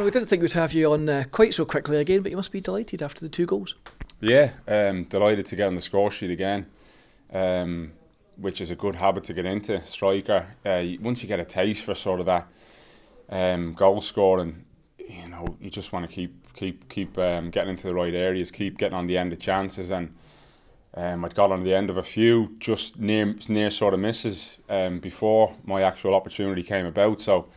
we didn't think we'd have you on uh, quite so quickly again, but you must be delighted after the two goals. Yeah, um, delighted to get on the score sheet again, um, which is a good habit to get into. Striker, uh, once you get a taste for sort of that um, goal scoring, you know, you just want to keep keep keep um, getting into the right areas, keep getting on the end of chances, and um, I'd got on the end of a few just near near sort of misses um, before my actual opportunity came about. So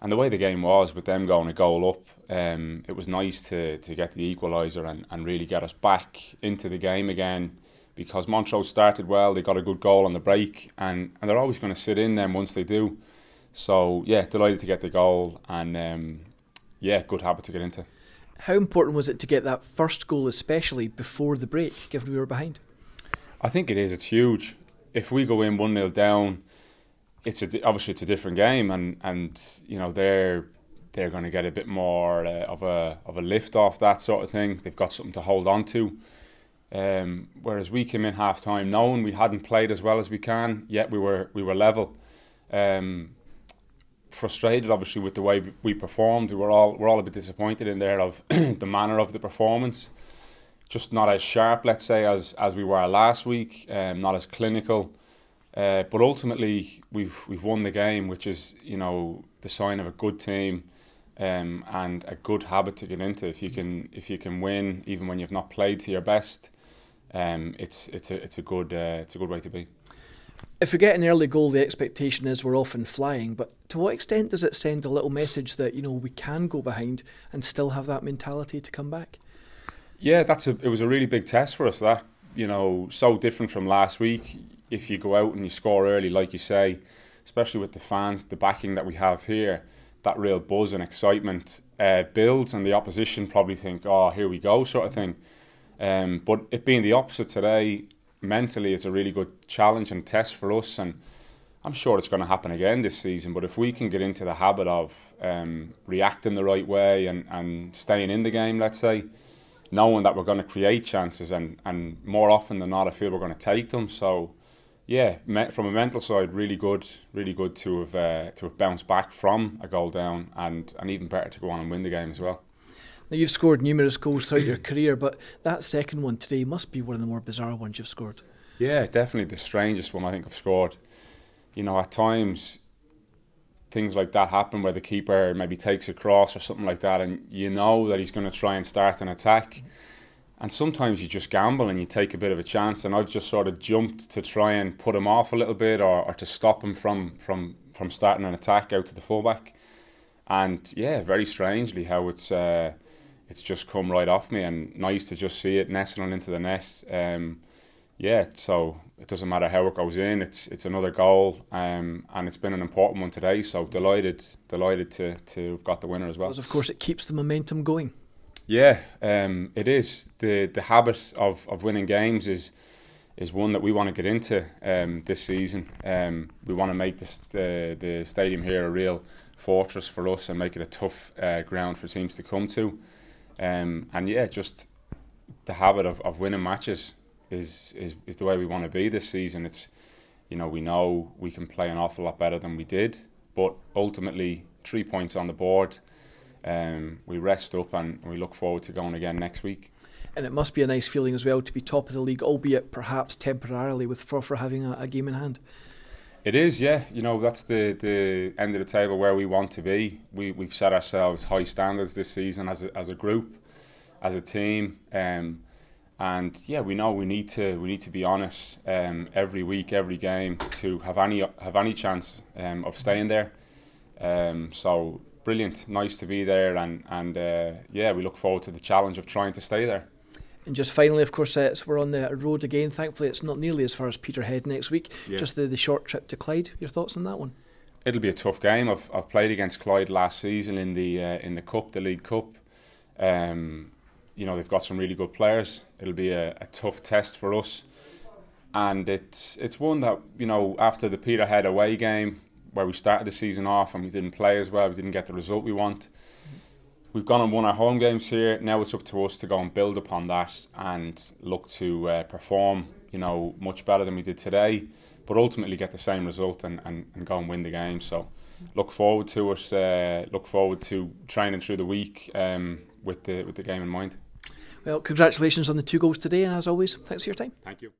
and the way the game was with them going a goal up, um, it was nice to, to get the equaliser and, and really get us back into the game again because Montrose started well, they got a good goal on the break and, and they're always going to sit in them once they do. So yeah, delighted to get the goal and um, yeah, good habit to get into. How important was it to get that first goal, especially before the break, given we were behind? I think it is. It's huge. If we go in one 0 down, it's a, obviously it's a different game, and and you know they're they're going to get a bit more uh, of a of a lift off that sort of thing. They've got something to hold on to. Um, whereas we came in half time knowing we hadn't played as well as we can, yet we were we were level. Um, frustrated obviously with the way we performed. We were all we're all a bit disappointed in there of the manner of the performance. Just not as sharp, let's say, as as we were last week. Um, not as clinical. Uh, but ultimately, we've we've won the game, which is you know the sign of a good team um, and a good habit to get into. If you can if you can win even when you've not played to your best, um, it's it's a it's a good uh, it's a good way to be. If we get an early goal, the expectation is we're often flying. But to what extent does it send a little message that you know we can go behind and still have that mentality to come back? Yeah, that's a it was a really big test for us. That you know so different from last week if you go out and you score early, like you say, especially with the fans, the backing that we have here, that real buzz and excitement uh, builds, and the opposition probably think, "Oh, here we go," sort of thing. Um, but it being the opposite today, mentally, it's a really good challenge and test for us, and I'm sure it's going to happen again this season. But if we can get into the habit of um, reacting the right way and, and staying in the game, let's say, knowing that we're going to create chances, and, and more often than not, I feel we're going to take them. So yeah, from a mental side, really good, really good to have uh, to have bounced back from a goal down, and and even better to go on and win the game as well. Now you've scored numerous goals throughout your career, but that second one today must be one of the more bizarre ones you've scored. Yeah, definitely the strangest one I think I've scored. You know, at times things like that happen where the keeper maybe takes a cross or something like that, and you know that he's going to try and start an attack. Mm-hmm and sometimes you just gamble and you take a bit of a chance. And I've just sort of jumped to try and put him off a little bit, or, or to stop him from from from starting an attack out to the fullback. And yeah, very strangely how it's uh, it's just come right off me, and nice to just see it nestling into the net. Um, yeah, so it doesn't matter how it goes in. It's it's another goal, um, and it's been an important one today. So delighted, delighted to to have got the winner as well. Because of course it keeps the momentum going. Yeah, um, it is the the habit of, of winning games is is one that we want to get into um, this season. Um, we want to make this, the the stadium here a real fortress for us and make it a tough uh, ground for teams to come to. Um, and yeah, just the habit of, of winning matches is, is is the way we want to be this season. It's you know we know we can play an awful lot better than we did, but ultimately three points on the board um, we rest up and we look forward to going again next week. And it must be a nice feeling as well to be top of the league, albeit perhaps temporarily with for, for having a, a game in hand. It is, yeah. You know, that's the, the end of the table where we want to be. We, we've set ourselves high standards this season as a, as a group, as a team. Um, and yeah, we know we need to we need to be on it um, every week, every game to have any have any chance um, of staying there. Um, so brilliant, nice to be there, and and uh, yeah, we look forward to the challenge of trying to stay there. And just finally, of course, uh, we're on the road again. Thankfully, it's not nearly as far as Peterhead next week. Yeah. Just the, the short trip to Clyde. Your thoughts on that one? It'll be a tough game. I've, I've played against Clyde last season in the uh, in the cup, the League Cup. Um, you know they've got some really good players. It'll be a, a tough test for us, and it's it's one that you know after the Peterhead away game, where we started the season off and we didn't play as well, we didn't get the result we want. We've gone and won our home games here. Now it's up to us to go and build upon that and look to uh, perform, you know, much better than we did today, but ultimately get the same result and, and, and go and win the game. So look forward to it. Uh, look forward to training through the week um, with the with the game in mind. Well, congratulations on the two goals today, and as always, thanks for your time. Thank you.